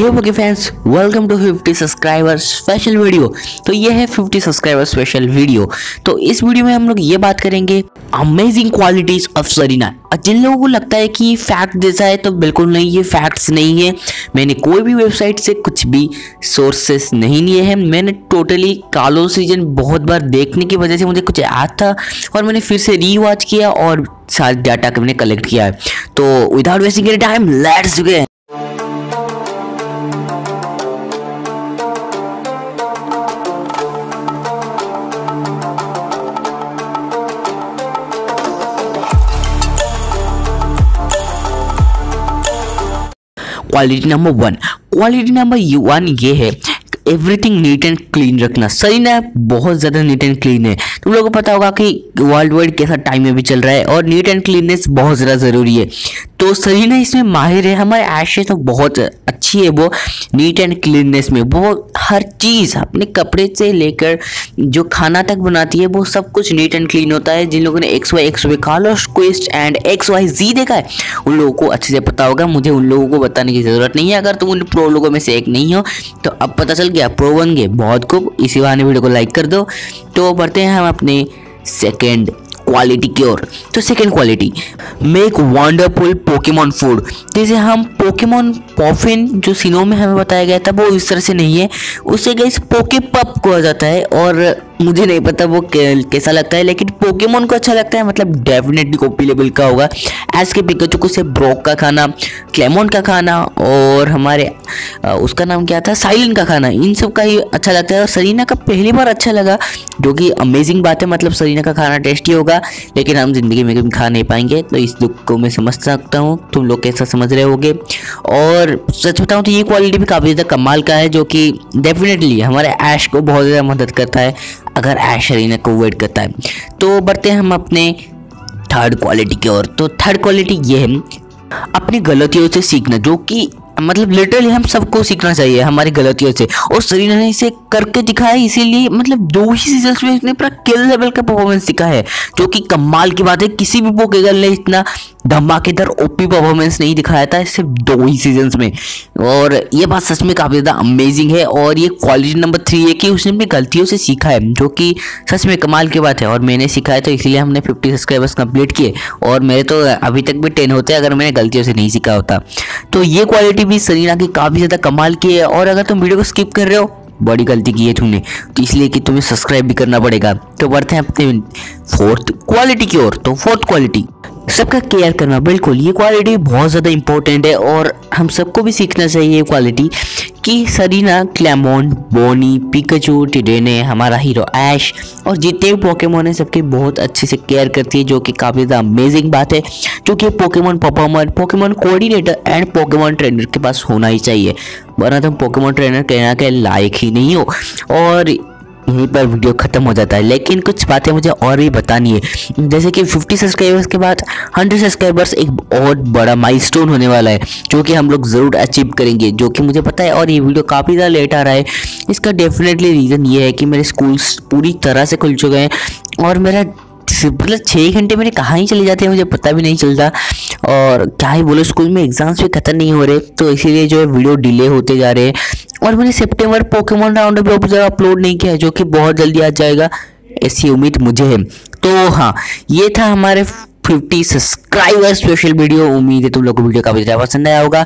Hey okay fans welcome to 50 subscriber special video तो ये है 50 सब्सक्राइबर स्पेशल वीडियो तो इस वीडियो में हम लोग ये बात करेंगे अमेजिंग क्वालिटीज ऑफ़ सरीना और जिन लोगों को लगता है कि फैक्ट जैसा है तो बिल्कुल नहीं, ये फैक्ट्स नहीं है। मैंने कोई भी वेबसाइट से कुछ भी सोर्सेस नहीं लिए हैं। मैंने टोटली कालो सीज़न बहुत बार देखने की वजह से मुझे कुछ याद था और मैंने फिर से रीवॉच किया और सारे डाटा मैंने कलेक्ट किया है। तो without wasting time let's go quality number one quality number one ये है एवरीथिंग नीट एंड क्लीन रखना। सही ना, बहुत ज़्यादा नीट एंड क्लीन है। तुम लोगों को पता होगा कि वर्ल्ड वाइड कैसा टाइम में भी चल रहा है और नीट एंड क्लीननेस बहुत ज़्यादा ज़रूरी है। तो सरीना इसमें माहिर है, हमारे ऐशे तो बहुत अच्छी है वो नीट एंड क्लीननेस में। वो हर चीज़ अपने कपड़े से लेकर जो खाना तक बनाती है, वो सब कुछ नीट एंड क्लीन होता है। जिन लोगों ने X Y X Y Kalos quest and X Y Z देखा है, उन लोगों को अच्छे से पता होगा। मुझे उन लोगों को बताने की ज़रूरत नहीं है। अगर तुम उन प्रो लोगों में से एक नहीं हो तो अब पता चल गया प्रो बन गए बहुत खूब। इसी बहाने वीडियो को लाइक कर दो। तो बढ़ते हैं हम अपने सेकेंड क्वालिटी की ओर। तो second quality make wonderful Pokemon food जैसे हम पोकेमोन पॉफिन जो सीनो में हमें बताया गया था, वो इस तरह से नहीं है। उसे गई पोके पप कहा जाता है और मुझे नहीं पता वो कैसा लगता है, लेकिन पोकेमोन को अच्छा लगता है मतलब डेफिनेटली कॉपी लेवल का होगा। एस के पिकचू को से ब्रोक का खाना क्लेमोन का खाना, और हमारे उसका नाम क्या था? साइलेंट का खाना। इन सब का ही अच्छा लगता है, और सरीना का पहली बार अच्छा लगा, जो कि अमेजिंग बात है मतलब सरीना का खाना टेस्टी होगा, लेकिन हम ज़िंदगी में कभी खा नहीं पाएँगे तो इस दुख को मैं समझ सकता हूँ। तुम लोग कैसा समझ रहे होगे? और सच बताऊँ तो ये क्वालिटी भी काफ़ी ज़्यादा कमाल का है, जो कि डेफिनेटली हमारे ऐश को बहुत ज़्यादा मदद करता है। अगर ऐश ने को वेट करता है तो बढ़ते हैं हम अपने थर्ड क्वालिटी की ओर। तो थर्ड क्वालिटी ये है, अपनी गलतियों से सीखना, जो कि मतलब लिटरली हम सबको सीखना चाहिए हमारी गलतियों से। और सरीना ने इसे करके दिखाया, इसीलिए मतलब दो ही सीज़न में इसने पूरा किल लेवल का परफॉर्मेंस दिखा है। जो कि कमाल की बात है, किसी भी पोकेगल ने इतना धमाकेदार ओपी परफॉर्मेंस नहीं दिखाया था, सिर्फ़ दो ही सीज़न में। और ये बात सच में काफ़ी ज़्यादा अमेजिंग है, और ये क्वालिटी नंबर थ्री है कि उसने अपनी गलतियों से सीखा है, जो कि सच में कमाल की बात है। और मैंने सीखा है तो इसलिए हमने फिफ्टी सब्सक्राइबर्स कंप्लीट किए। और मेरे तो अभी तक भी टेन होते अगर मैंने गलतियों से नहीं सीखा होता। तो ये क्वालिटी भी सरीना की काफ़ी ज़्यादा कमाल की है और अगर तुम वीडियो को स्किप कर रहे हो, बड़ी गलती की है तुमने। तो इसलिए कि तुम्हें सब्सक्राइब भी करना पड़ेगा। तो बढ़ते हैं अपने फोर्थ क्वालिटी की ओर। तो फोर्थ क्वालिटी सबका केयर करना, बिल्कुल, ये क्वालिटी बहुत ज़्यादा इंपॉर्टेंट है और हम सबको भी सीखना चाहिए ये क्वालिटी कि सरीना क्लेमोन बोनी पिकाचू टिडेने हमारा हीरो ऐश और जितने भी पोकेमोन हैं, सबके बहुत अच्छे से केयर करती है, जो कि काफ़ी ज़्यादा अमेजिंग बात है, जो कि Pokemon performer Pokemon coordinator and Pokemon trainer के पास होना ही चाहिए, वरना तुम पोकेमोन ट्रेनर कहना के लायक ही नहीं हो। और यहीं पर वीडियो ख़त्म हो जाता है। लेकिन कुछ बातें मुझे और भी बतानी है। जैसे कि 50 सब्सक्राइबर्स के बाद 100 सब्सक्राइबर्स एक बहुत बड़ा माइलस्टोन होने वाला है, जो कि हम लोग ज़रूर अचीव करेंगे, जो कि मुझे पता है। और ये वीडियो काफ़ी ज़्यादा लेट आ रहा है। इसका डेफिनेटली रीज़न ये है कि मेरे स्कूल्स पूरी तरह से खुल चुके हैं। और मेरा मतलब छः घंटे मेरे कहाँ ही चले जाते हैं, मुझे पता भी नहीं चलता। और क्या ही बोलो स्कूल में एग्ज़ाम्स भी ख़त्म नहीं हो रहे तो इसीलिए जो है वीडियो डिले होते जा रहे हैं। और मैंने सितंबर पोकेमोन राउंड पे अपलोड नहीं किया है जो कि बहुत जल्दी आ जाएगा, ऐसी उम्मीद मुझे है। तो हाँ ये था हमारे 50 सब्सक्राइबर स्पेशल वीडियो उम्मीद है तुम लोग को वीडियो काफ़ी ज़्यादा पसंद आया होगा।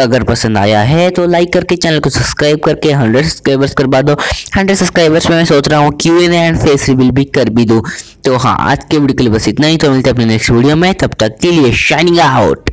अगर पसंद आया है तो लाइक करके चैनल को सब्सक्राइब करके 100 सब्सक्राइबर्स करवा दो। 100 सब्सक्राइबर्स में मैं सोच रहा हूँ Q N and face reveal भी कर भी दो। तो हाँ आज के वीडियो के लिए बस इतना ही तो मिलते हैं अपने नेक्स्ट वीडियो में, तब तक के लिए शाइनिंग आउट